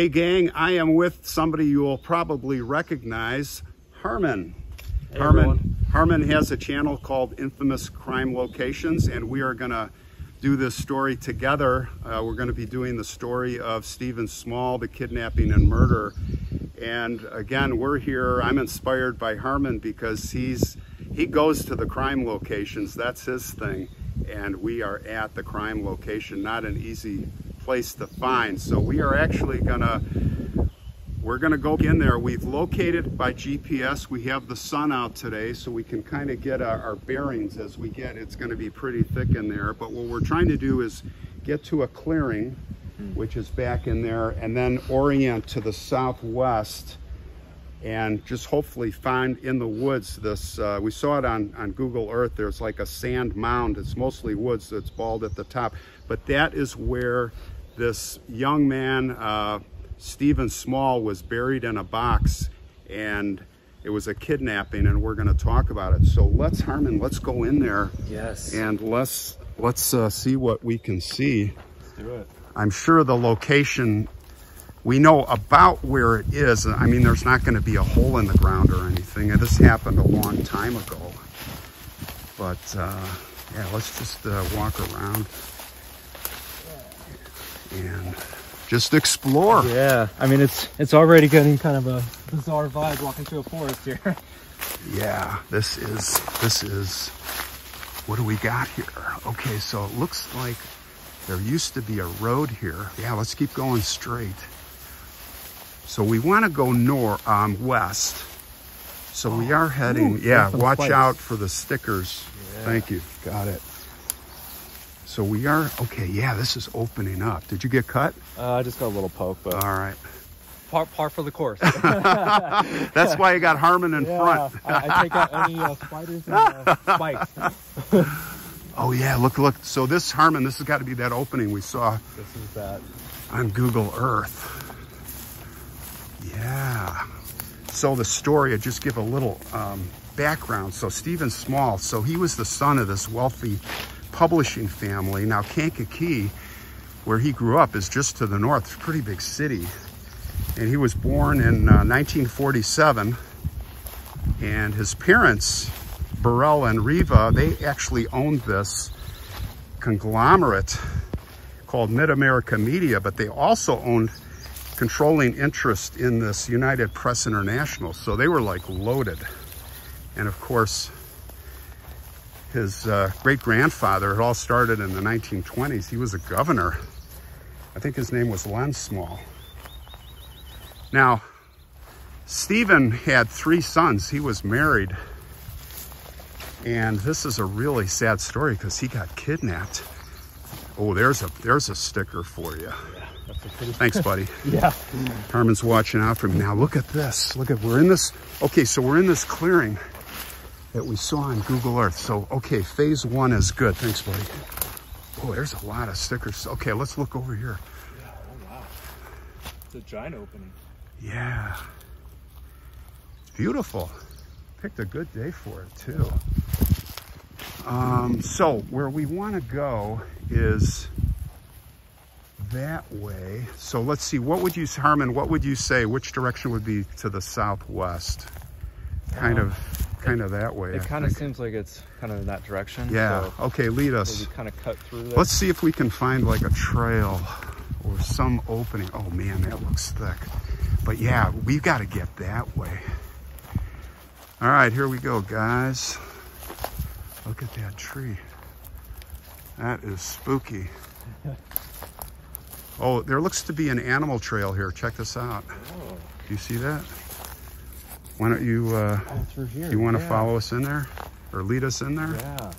Hey gang, I am with somebody you will probably recognize, Harmin. Hey, Harmin, everyone. Harmin has a channel called Infamous Crime Locations and we are gonna do this story together. Uh, we're gonna be doing the story of Stephen Small, the kidnapping and murder. And again, we're here, I'm inspired by Harmon because he's he goes to the crime locations, that's his thing. And we are at the crime location, not an easy place to find. So we are actually gonna, we're gonna go in there. We've located by GPS. We have the sun out today so we can kind of get our, our bearings as we get. It's gonna be pretty thick in there. But what we're trying to do is get to a clearing, which is back in there, and then orient to the southwest and just hopefully find in the woods this uh, we saw it on on google earth there's like a sand mound it's mostly woods that's bald at the top but that is where this young man uh, stephen small was buried in a box and it was a kidnapping and we're going to talk about it so let's harmin let's go in there Yes. and let's let's uh, see what we can see Let's do it. I'm sure the location, we know about where it is. I mean, there's not going to be a hole in the ground or anything. This happened a long time ago. But uh, yeah, let's just uh, walk around and just explore. Yeah. I mean, it's it's already getting kind of a bizarre vibe walking through a forest here. Yeah, this is, this is, what do we got here? Okay, so it looks like there used to be a road here. Yeah, let's keep going straight. So we want to go north, um, west. So we are heading, Ooh, yeah, watch out for the stickers. Yeah. Thank you, got it. So we are, okay, yeah, this is opening up. Did you get cut? Uh, I just got a little poke, but All right. par, par for the course. That's why you got Harmin in front. I, I take out any uh, spiders and uh, spikes. Oh yeah, look, look. So this Harmin, this has got to be that opening we saw This is that. on Google Earth. Yeah. So the story, I just give a little um, background. So Stephen Small, so he was the son of this wealthy publishing family. Now Kankakee, where he grew up, is just to the north. It's a pretty big city. And he was born in uh, 1947. And his parents, Burrell and Riva, they actually owned this conglomerate called Mid-America Media, but they also owned controlling interest in this United Press International. So they were like loaded. And of course, his uh, great grandfather, it all started in the 1920s. He was a governor. I think his name was Len Small. Now, Stephen had three sons. He was married. And this is a really sad story because he got kidnapped. Oh, there's a there's a sticker for you. Pretty. Thanks, buddy. Yeah. Harmin's watching out for me. Now look at this. Look at, we're in this, okay, so we're in this clearing that we saw on Google Earth. So, okay, phase one is good. Thanks, buddy. Oh, there's a lot of stickers. Okay, let's look over here. Yeah. Oh wow. It's a giant opening. Yeah. Beautiful. Picked a good day for it too. Um, so where we want to go is that way. So let's see, what would you, Harmin, what would you say, which direction would be to the southwest? Kind Um, of, kind of that way. It I kind of seems like it's kind of in that direction. Yeah, So okay, lead us. kind of cut through there. Let's see if we can find like a trail or some opening. Oh man, that looks thick. But yeah, we've got to get that way. All right, here we go, guys. Look at that tree. That is spooky. Oh, there looks to be an animal trail here. Check this out. Oh, Do you see that? Why don't you, uh, oh, through here. you want to yeah. follow us in there or lead us in there? Yeah.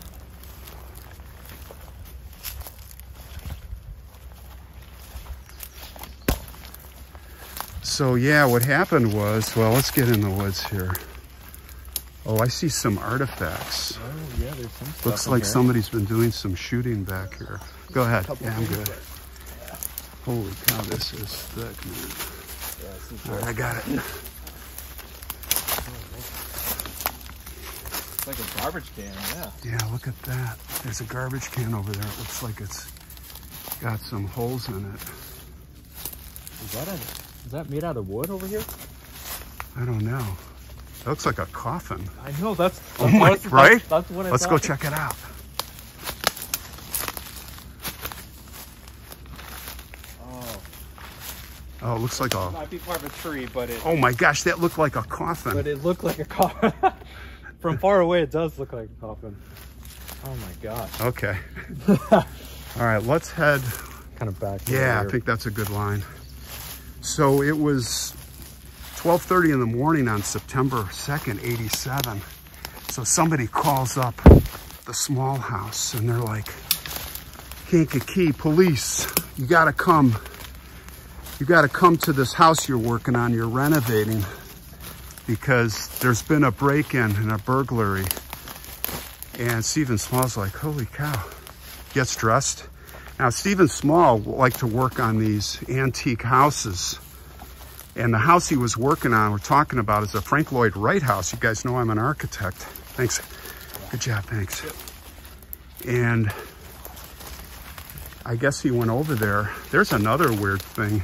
So yeah, what happened was, well, let's get in the woods here. Oh, I see some artifacts. Oh yeah, there's some stuff Looks like here. somebody's been doing some shooting back here. Go ahead. Yeah, I'm good. Holy cow, this is thick, man. Yeah, All right, I got it. It's like a garbage can, yeah. Yeah, look at that. There's a garbage can over there. It looks like it's got some holes in it. Is that a Is that made out of wood over here? I don't know. It looks like a coffin. I know that's, Oh my- that's right? That's, that's Let's go check it out. Oh, Oh, it looks like a. might be part of a tree, but it Oh my gosh, that looked like a coffin. but it looked like a coffin. From far away, it does look like a coffin. Oh my gosh. Okay. All right, let's head. Kind of back. Yeah, I think that's a good line. So it was 12:30 in the morning on September 2nd, 87. So somebody calls up the small house and they're like, Kankakee police, you gotta come. You gotta come to this house you're working on, you're renovating because there's been a break-in and a burglary. And Stephen Small's like, holy cow. Gets dressed. Now, Stephen Small liked to work on these antique houses. And the house he was working on, we're talking about, is a Frank Lloyd Wright house. You guys know I'm an architect. Thanks. Good job, thanks. And I guess he went over there. There's another weird thing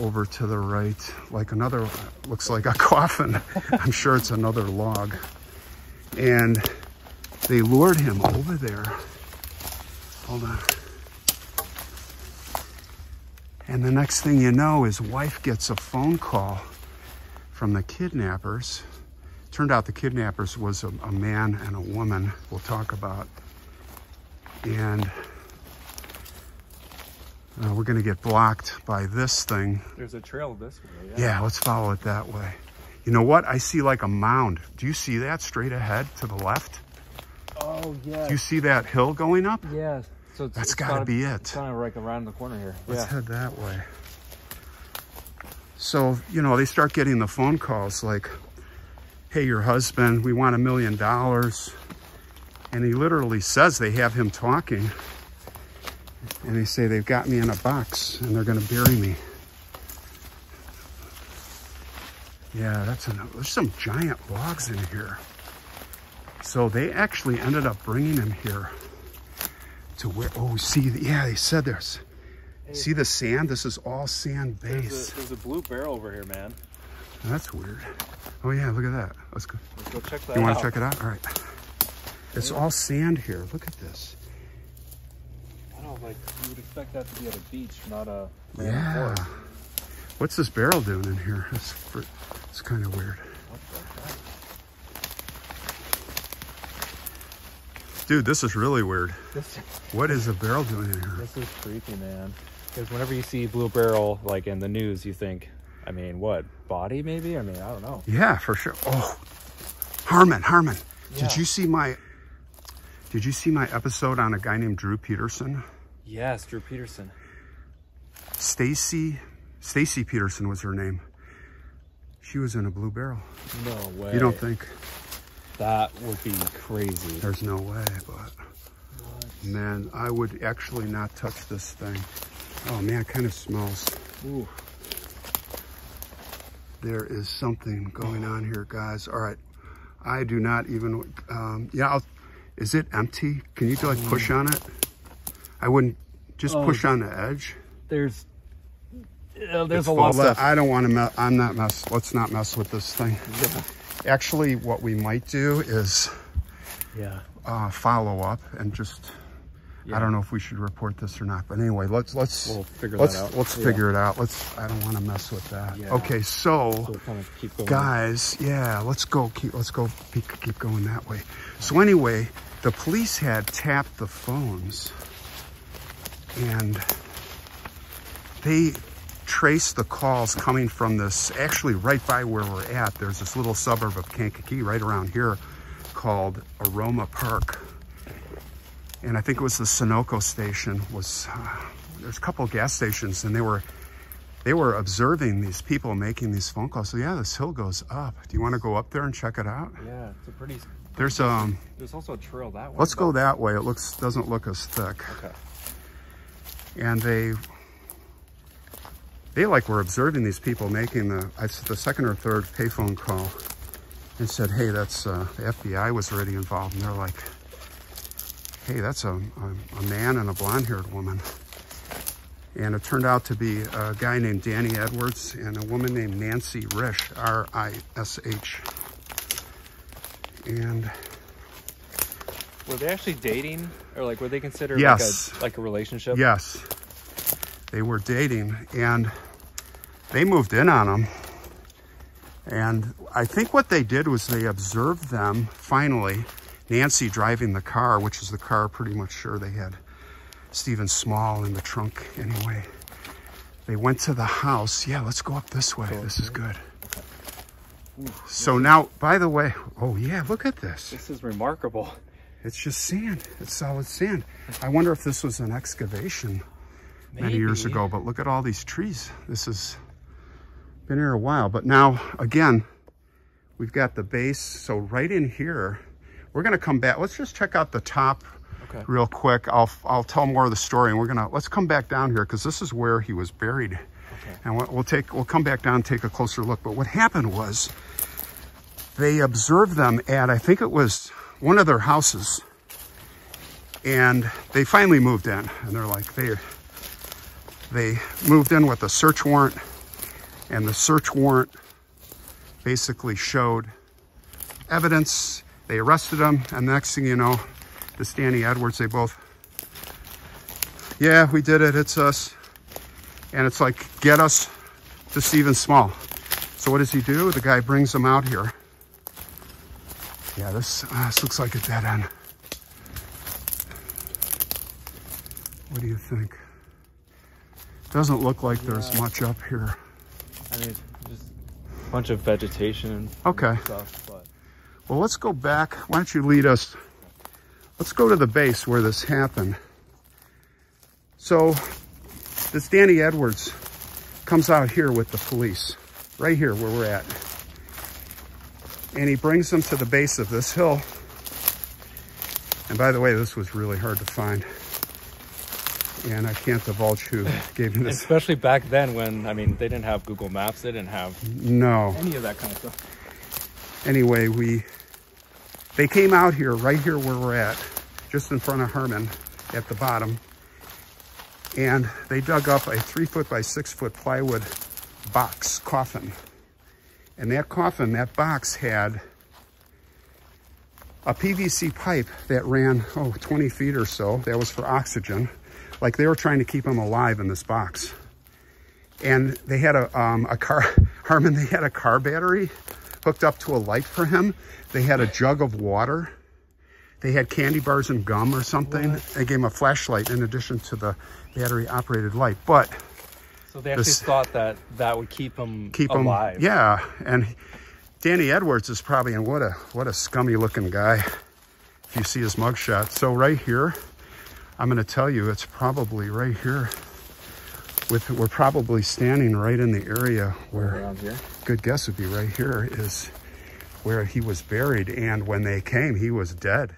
over to the right, like another, looks like a coffin. I'm sure it's another log. And they lured him over there. Hold on. And the next thing you know, his wife gets a phone call from the kidnappers. Turned out the kidnappers was a, a man and a woman we'll talk about. And uh, we're going to get blocked by this thing. There's a trail this way. Yeah, let's follow it that way. You know what? I see like a mound. Do you see that straight ahead to the left? Oh yeah. Do you see that hill going up? Yeah. So it's, That's it's gotta be it. It's kind of like around the corner here. Let's yeah. head that way. So, you know, they start getting the phone calls like, hey, your husband, we want a million dollars. And he literally says they have him talking. And they say they've got me in a box and they're going to bury me. Yeah, that's an, there's some giant logs in here. So they actually ended up bringing him here to where, oh, see, the yeah, they said there's, see the sand? This is all sand There's base. a, there's a blue barrel over here, man. That's weird. Oh yeah, look at that. Let's go. Let's go check that out. You want to check it out? All right. It's all sand here. Look at this. I don't know, like you would expect that to be at a beach, not a Yeah. forest. What's this barrel doing in here? It's, it's kind of weird. What the heck? Dude, this is really weird. This, What is a barrel doing in here? this is creepy, man. Because whenever you see blue barrel like in the news, you think, I mean, what body maybe? I mean, I don't know. Yeah, for sure. Oh, Harmin, Harmin. Yeah. Did you see my? Did you see my episode on a guy named Drew Peterson? Yes, Drew Peterson. Stacy, Stacy Peterson was her name. She was in a blue barrel. No way. You don't think? that would be crazy? There's no way, but man, I would actually not touch this thing. Oh man, it kind of smells. Ooh. There is something going on here, guys. All right, I do not even. Um, yeah, I'll, is it empty? Can you like push on it? I wouldn't just Oh. push on the edge. There's uh, there's It's a lot of stuff. I don't want to. Me- I'm not mess. Let's not mess with this thing. Actually, what we might do is Yeah. uh, follow up and just. Yeah. I don't know if we should report this or not, but anyway, let's let's We'll figure let's that out. let's Yeah. figure it out. Let's. I don't want to mess with that. Yeah. Okay, so, So we'll kind of keep going. guys, yeah, let's go. Keep let's go. Keep, keep going that way. So anyway, the police had tapped the phones, and they trace the calls coming from this. Actually, right by where we're at, there's this little suburb of Kankakee right around here called Aroma Park and I think it was the Sunoco station. Was uh, there's a couple of gas stations, and they were they were observing these people making these phone calls. So yeah, this hill goes up. Do you want to go up there and check it out? Yeah, it's a pretty. There's um. There's also a trail that way. Let's go that way. It looks doesn't look as thick, Okay. And they they like were observing these people making the the second or third payphone call, and said, hey, that's uh, the FBI was already involved, and they're like, hey, that's a, a, a man and a blonde-haired woman. And it turned out to be a guy named Danny Edwards and a woman named Nancy Rish, R-I-S-H. And Were they actually dating, or like were they considered Yes. like a like a relationship? yes, they were dating and they moved in on him. And I think what they did was they observed them finally, Nancy driving the car, which is the car pretty much sure they had Stephen Small in the trunk anyway. They went to the house. Yeah, let's go up this way. This is good. So now, by the way, oh yeah, look at this. This is remarkable. It's just sand. It's solid sand. I wonder if this was an excavation many years ago, but look at all these trees. This has been here a while, but now again, we've got the base. So right in here, we're gonna come back. Let's just check out the top Okay. real quick. I'll, I'll tell more of the story and we're gonna, let's come back down here because this is where he was buried. Okay. And we'll, we'll take, we'll come back down and take a closer look. But what happened was they observed them at, I think it was one of their houses. And they finally moved in and they're like, they, they moved in with a search warrant and the search warrant basically showed evidence. They arrested him and the next thing you know, this Danny Edwards, they both, yeah, we did it, it's us. And it's like, get us to Stephen Small. So what does he do? The guy brings them out here. Yeah, this, uh, this looks like a dead end. What do you think? Doesn't look like there's much up here. I mean, just a bunch of vegetation and Okay. stuff, but Well, let's go back. Why don't you lead us? Let's go to the base where this happened. So, this Danny Edwards comes out here with the police, right here where we're at. And he brings them to the base of this hill. And by the way, this was really hard to find. And I can't divulge who gave me this. especially back then when I mean they didn't have Google Maps, they didn't have No. any of that kind of stuff. anyway, we they came out here, right here where we're at, just in front of Herman at the bottom, and they dug up a three foot by six foot plywood box coffin. And that coffin, that box had a PVC pipe that ran, oh, 20 feet or so. That was for oxygen. Like they were trying to keep him alive in this box. And they had a, um, a car, Harmin, they had a car battery hooked up to a light for him. They had a jug of water. They had candy bars and gum or something. They gave him a flashlight in addition to the battery operated light. But So they actually This- thought that that would keep him keep alive. him. Yeah, and Danny Edwards is probably, and what a what a scummy looking guy. If you see his mugshot, so right here, I'm going to tell you, it's probably right here. With we're probably standing right in the area where here. good guess would be right here is where he was buried. And when they came, he was dead.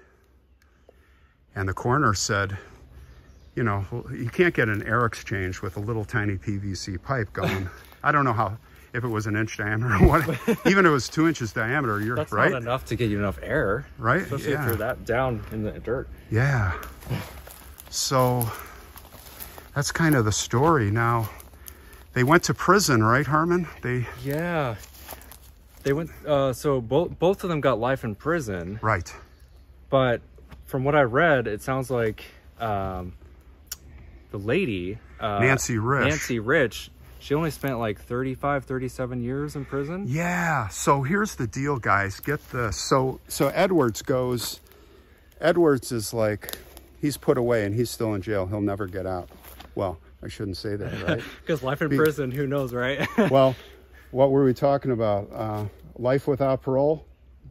And the coroner said, you know, you can't get an air exchange with a little tiny PVC pipe going. I don't know how, if it was an inch diameter or what, even if it was two inches diameter, you're That's right. not enough to get you enough air, Right? especially Yeah. if you're that down in the dirt. Yeah. So that's kind of the story. Now, they went to prison, right, Harmin? They, Yeah. They went. Uh, so both both of them got life in prison, right. but from what I read, it sounds like um, the lady uh, Nancy Rish. Nancy Rish. She only spent like 35, 37 years in prison. Yeah. So here's the deal, guys. Get this. So so Edwards goes. Edwards is like he's put away and he's still in jail. He'll never get out. Well, I shouldn't say that, right? Because life in Be- prison, who knows, right? well, what were we talking about? Uh, life without parole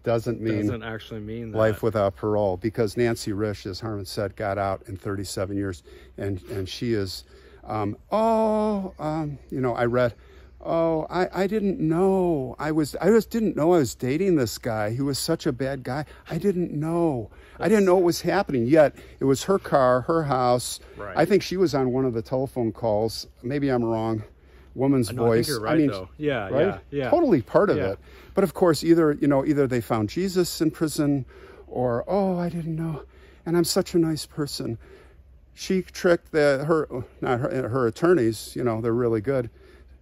doesn't mean Doesn't actually mean that. life without parole because Nancy Rish, as Harmin said, got out in 37 years, and and she is, um, oh, um, you know, I read, oh, I, I didn't know I was I just didn't know I was dating this guy. He was such a bad guy. I didn't know. I didn't know what was happening. Yet it was her car, her house. Right. I think she was on one of the telephone calls. Maybe I'm wrong. Woman's No, I voice. you're right, mean, though. Yeah, right? yeah, yeah. Totally part of Yeah. it. But of course, either you know, either they found Jesus in prison, or oh, I didn't know, and I'm such a nice person. she tricked the her not her, her attorneys. You know, they're really good.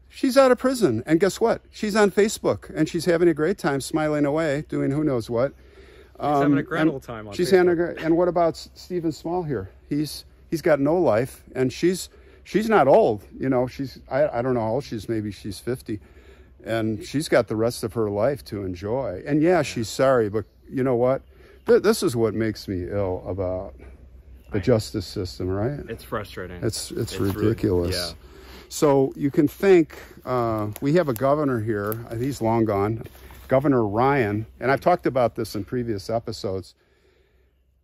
She's out of prison, and guess what? She's on Facebook, and she's having a great time, smiling away, doing who knows what. Um, she's having a grand old time on she's Facebook. having a, and what about Stephen Small here? He's he's got no life, and she's she's not old. You know, she's I, I don't know how old she's. Maybe she's fifty, and she's got the rest of her life to enjoy. And yeah, she's sorry, but you know what? This is what makes me ill about the justice system, right? It's frustrating. It's it's, it's ridiculous. Really, yeah. So you can think uh, we have a governor here. He's long gone. Governor Ryan, and I've talked about this in previous episodes,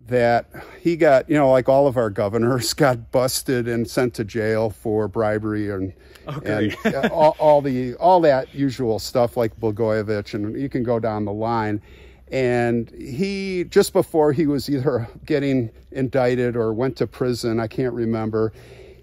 that he got, you know, like all of our governors, got busted and sent to jail for bribery and okay. and all, all, the all that usual stuff like Blagojevich, and you can go down the line. And he just before he was either getting indicted or went to prison, I can't remember.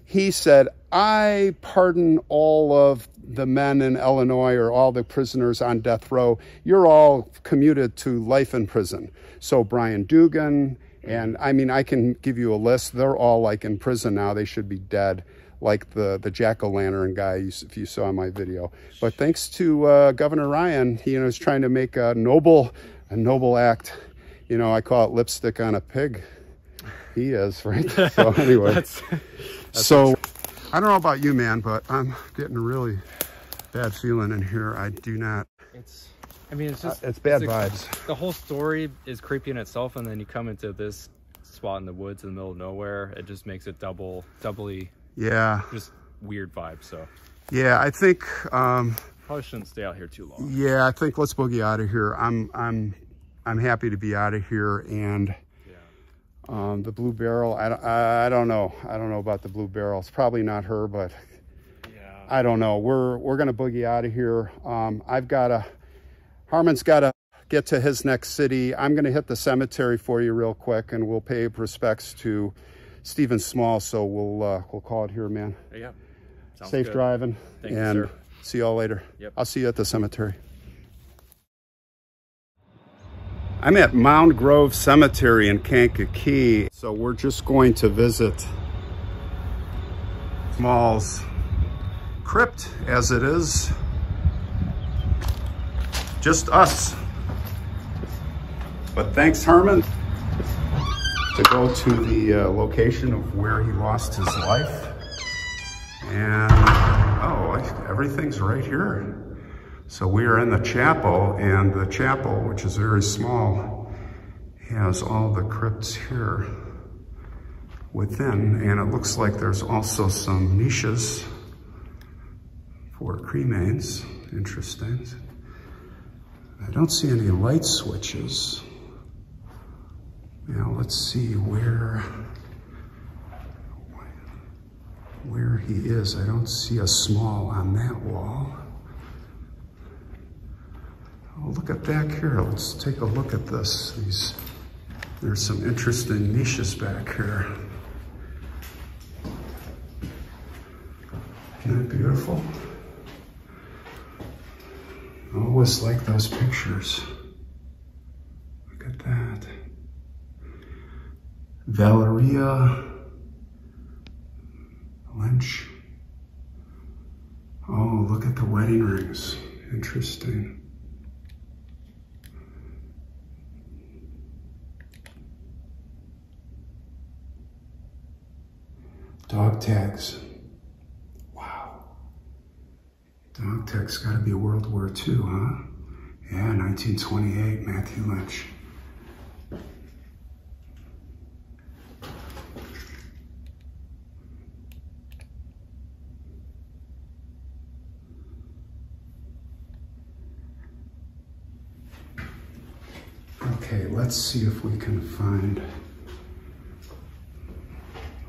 He said, "I pardon all of the men in Illinois or all the prisoners on death row, you're all commuted to life in prison. So Brian Dugan, and I mean, I can give you a list. They're all like in prison now. They should be dead, like the, the jack-o'-lantern guy, if you saw my video. But thanks to uh, Governor Ryan, he you know, is trying to make a noble, a noble act. You know, I call it lipstick on a pig. He is, right? So anyway. that's, that's so I don't know about you, man, but I'm getting a really bad feeling in here. I do not. It's, I mean, it's just. Uh, it's bad it's vibes. the whole story is creepy in itself, and then you come into this spot in the woods in the middle of nowhere. It just makes it double, doubly. Yeah. Just weird vibes. So. Yeah, I think. Um, Probably shouldn't stay out here too long. Yeah, I think let's boogie out of here. I'm, I'm, I'm happy to be out of here, and. Um, the blue barrel, I, I don't know. I don't know about the blue barrel. It's probably not her, but yeah. I don't know. We're we're gonna boogie out of here. Um, I've got to. Harmin's got to get to his next city. I'm gonna hit the cemetery for you real quick, and we'll pay respects to Stephen Small. So we'll uh, we'll call it here, man. Yeah. Sounds Safe good. driving, Thank and you, see y'all later. Yep. I'll see you at the cemetery. I'm at Mound Grove Cemetery in Kankakee. So we're just going to visit Small's crypt as it is. Just us. But thanks Herman. to go to the uh, location of where he lost his life. And, oh, everything's right here. So we are in the chapel, and the chapel, which is very small, has all the crypts here within, and it looks like there's also some niches for cremains. Interesting. I don't see any light switches. Now let's see where where he is. I don't see a small on that wall. Oh, look at back here. Let's take a look at this. These, there's some interesting niches back here. Isn't that beautiful? I always like those pictures. Look at that. Valeria Lynch. Oh, look at the wedding rings. Interesting. Dog tags. Wow. Dog tags got to be World War II, huh? Yeah, 1928, Matthew Lynch. Okay, let's see if we can find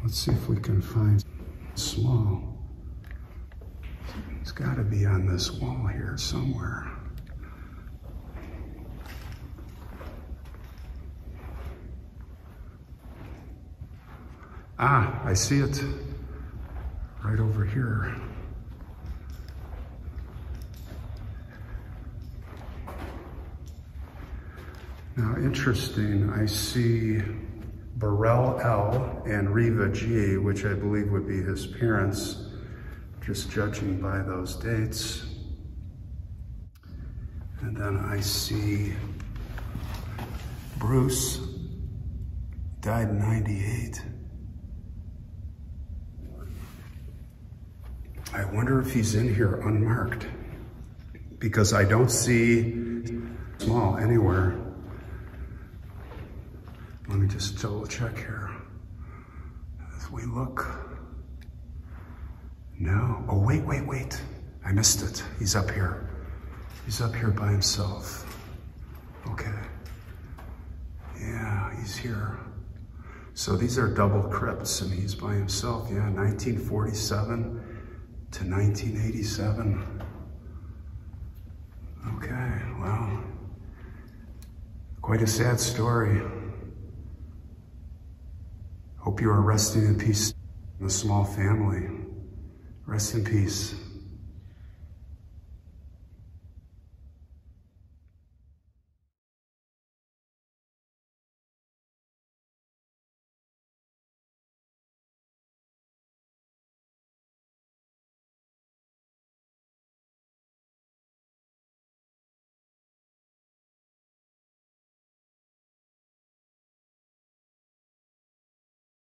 Let's see if we can find small. Got to be on this wall here somewhere. Ah, I see it right over here. Now, interesting, I see Burrell L. and Riva G., which I believe would be his parents, just judging by those dates. And then I see Bruce, died in 98. I wonder if he's in here unmarked because I don't see small anywhere. Let me just double check here. As we look. No. Oh, wait, wait, wait. I missed it. He's up here. He's up here by himself. Okay. Yeah, he's here. So these are double crypts and he's by himself. Yeah, 1947 to 1987. Okay, well, quite a sad story. Hope you are resting in peace in a small family. Rest in peace.